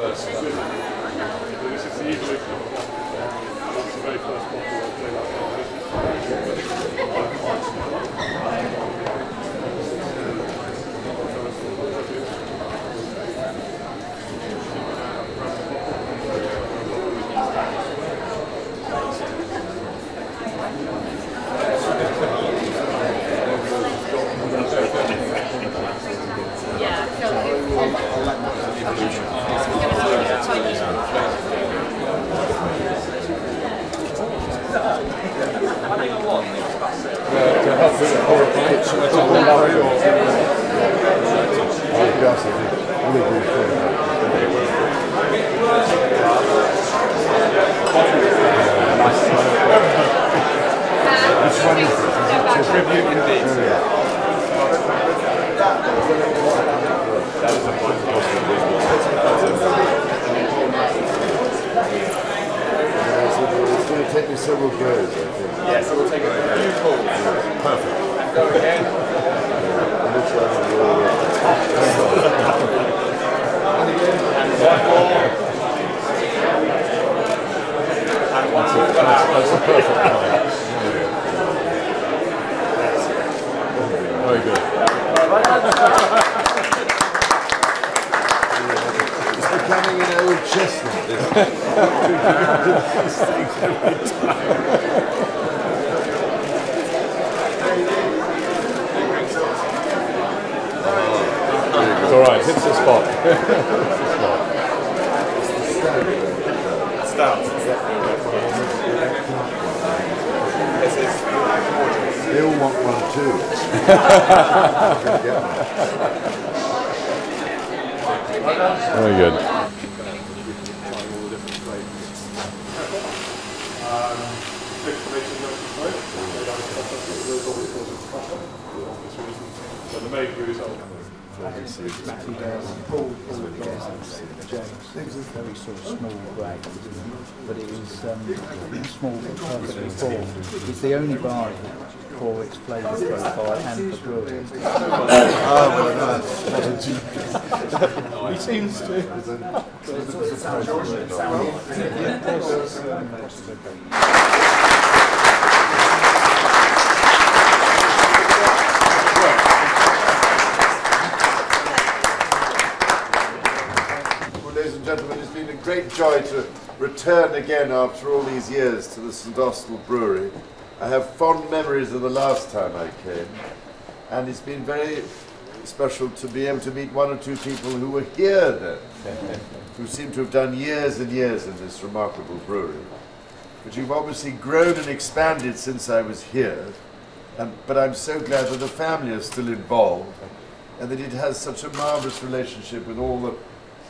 First. This is the evolution of That's the very first bottle the I love. Oh, gosh, I think really good thing. Which one is it? Tribute indeed. It's going to take me several goes, I think. Yeah, so we'll take a few calls. Perfect. And go again. And which one is your- And one more. And one more. That's a perfect time. Very good. It's becoming an old chestnut. isn't it? These things every time. It's all right. Hits the spot. Stout. This is gorgeous. They all want one too. Get one. Very good. So the main brew. Matthew Dale, Paul, Paul James. It was a very sort of small grade, but it was um, small but perfectly formed. It's the only bar for its flavour profile and for brewing. he seems to. Well, ladies and gentlemen, it's been a great joy to return again after all these years to the St Austell Brewery. I have fond memories of the last time I came, and it's been very special to be able to meet one or two people who were here then, who seem to have done years and years in this remarkable brewery. But you've obviously grown and expanded since I was here, and, but I'm so glad that the family are still involved and that it has such a marvellous relationship with all the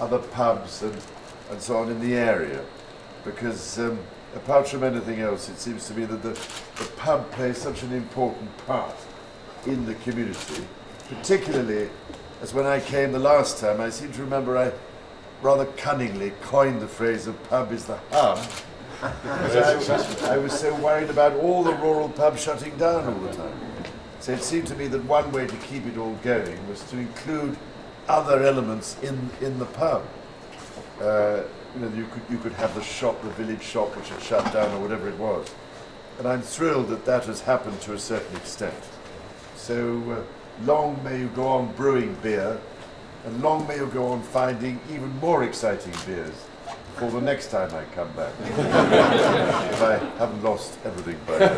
other pubs and, and so on in the area. Because um, apart from anything else, it seems to me that the, the pub plays such an important part in the community, particularly as when I came the last time, I seem to remember I rather cunningly coined the phrase of pub is the hub. I, was- so worried about all the rural pubs shutting down all the time. So it seemed to me that one way to keep it all going was to include other elements in, in the pub. Uh, you know, you could, you could have the shop, the village shop, which had shut down or whatever it was. And I'm thrilled that that has happened to a certain extent. So uh, long may you go on brewing beer, and long may you go on finding even more exciting beers for the next time I come back. if I haven't lost everything by then.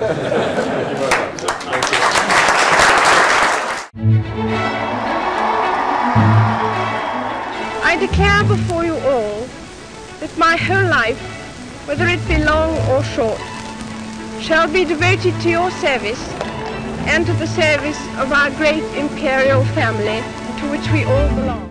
I declare before you all that my whole life, whether it be long or short, shall be devoted to your service and to the service of our great imperial family to which we all belong.